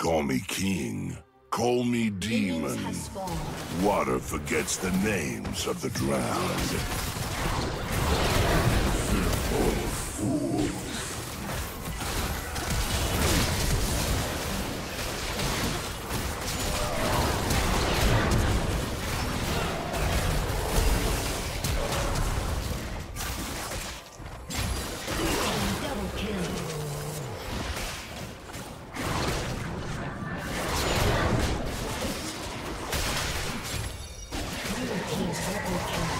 Call me king. Call me demon. Water forgets the names of the drowned. Fool. Teleportation.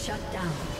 Shut down.